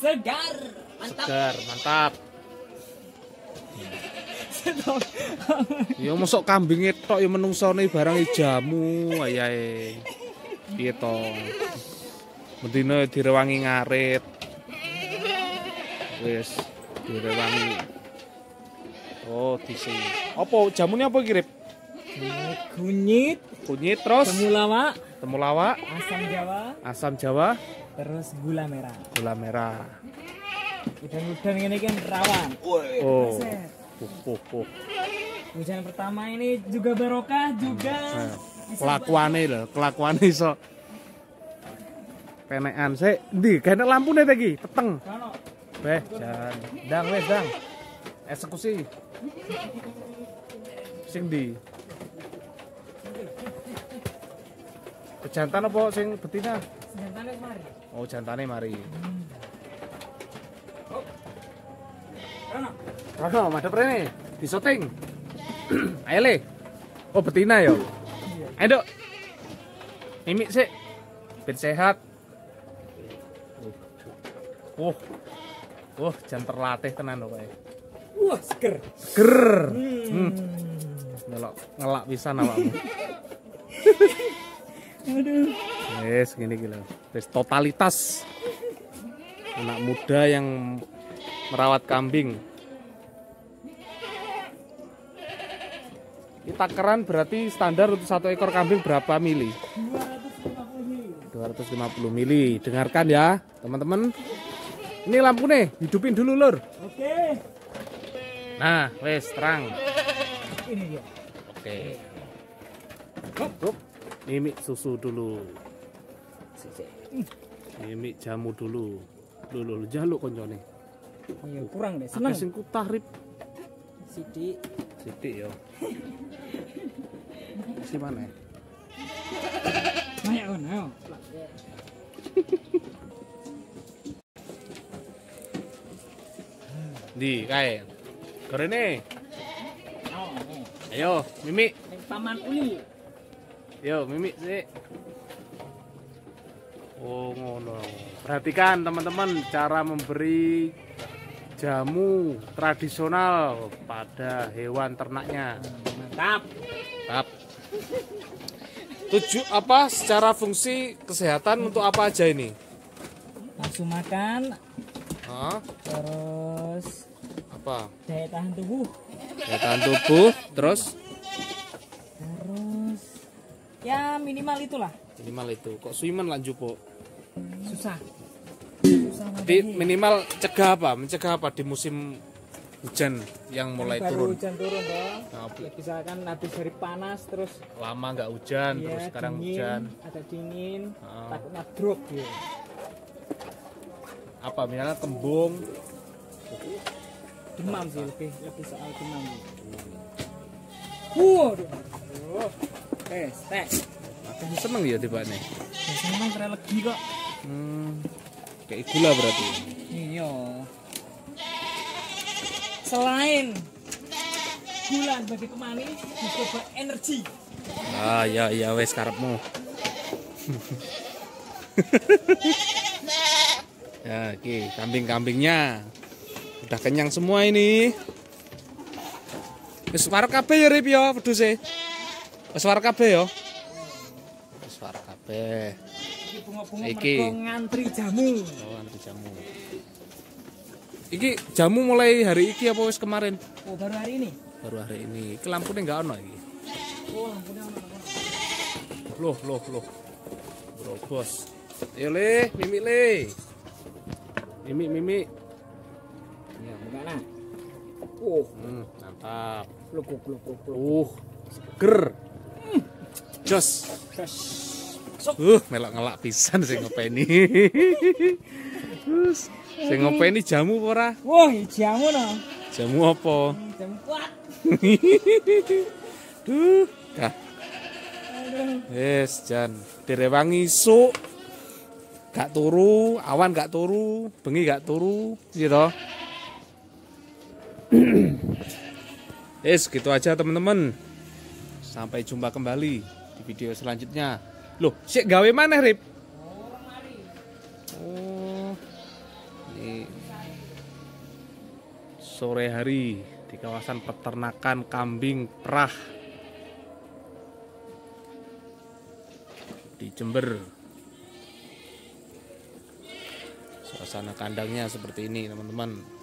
Segar. Mantap. Segar, mantap. Ya mosok kambing tok ya menungsone barang jamu ayahe. Piye to? Mendina direwangi ngarit. Wis direwangi. Oh, disi. Apa jamune apa kirip? Kunyit, Kunyit terus temulawak, temulawak, asam jawa, asam jawa, terus gula merah. gula merah. Udan-udan ini kan rawan. Oh. Uh, uh, uh. Hujan pertama ini juga barokah juga. Nah, kelakuane lho, kelakuane iso penekan sik. Ndi, gane lampune ta iki? Peteng. Beh, jan. Dang wis, dang. Eksekusi. Sing ndi? Pejantan apa sing betina? Senjatanya kemari. Oh, jantane mari. Kono. Rono, madhep rene. Disoting. Ayo le. Oh, betina yo. Ayo, Dok. Mimik sik. Ben sehat. Uh. Uh, jan terlatih tenan kok. Wah, seger. Ger. Hmm. Ngelak ngelak pisan awakmu. Aduh. Wes gini gila. Wes totalitas anak muda yang merawat kambing. Kita keran berarti standar untuk satu ekor kambing berapa mili? 250 mili. 250 mili. Dengarkan ya, teman-teman. Ini lampu nih, hidupin dulu lur. Oke. Nah, wes terang. Ini dia. Oke. Hup. Mimik susu dulu. Mimik jamu dulu. Lulu jaluk koncone. Iya, kurang deh. Seneng sing kutahrip Sidik. sithik ya. Si mana? Banyak kan, ayo. Di kae. Gorene. Oh. Ayo, Mimik. Paman uli. Yo, Mimik sih. Oh, ngono. Perhatikan teman-teman cara memberi jamu tradisional pada hewan ternaknya. Mantap. Tap. Tujuh apa secara fungsi kesehatan untuk apa aja ini? Langsung makan, Hah? terus Apa? daya tahan tubuh, Daya tahan tubuh, terus ya minimal itulah. minimal itu. Kok suiman lanjut po? Susah. Susah minimal cegah apa? Mencegah apa di musim hujan yang mulai baru turun? hujan turun toh. Nah, Ya, misalkan habis dari panas terus lama nggak hujan, ya, terus sekarang dingin, hujan. ada dingin, Ah. takutnya drop ya. Apa? Misalnya kembung. Demam sih lebih lebih soal demam. Waduh. Tes, tes. Aku seneng ya tiba nih. Biasanya emang keren lagi kok. Hmm, kayak gula berarti. Iya. Selain gula sebagai pemanis, juga energi. Ah ya ya wes karepmu. ya, oke, kambing-kambingnya udah kenyang semua ini. Wis war kabeh ya Rip ya, peduse. Wis war kabeh ya. Wis war kabeh. Iki bunga-bunga Iki. mergo ngantri jamu. Oh, anti jamu. Iki jamu mulai hari iki apa wis kemarin? Oh, baru hari ini. Baru hari ini. Iki lampune enggak ono iki. Oh, lampunya mana? Loh, loh, loh. Bro, bos. Ayo le, mimi le. Mimi, mimi. Ya, gimana? Oh, Hmm, mantap. lukuk lukuk lukuk. Uh, seger. Jos. Uh, melok ngelak pisan sing ngopeni. Terus sing ngopeni jamu apa ora? Wah, jamu no. Jamu apa? Jamu kuat. Duh, kah. Wes, jan direwangi isuk. Gak turu, awan gak turu, bengi gak turu, gitu. Yes, gitu aja teman-teman. Sampai jumpa kembali di video selanjutnya. Loh, sih gawe mana Rip? Oh. Ini sore hari di kawasan peternakan kambing perah di Jember. Suasana kandangnya seperti ini, teman-teman.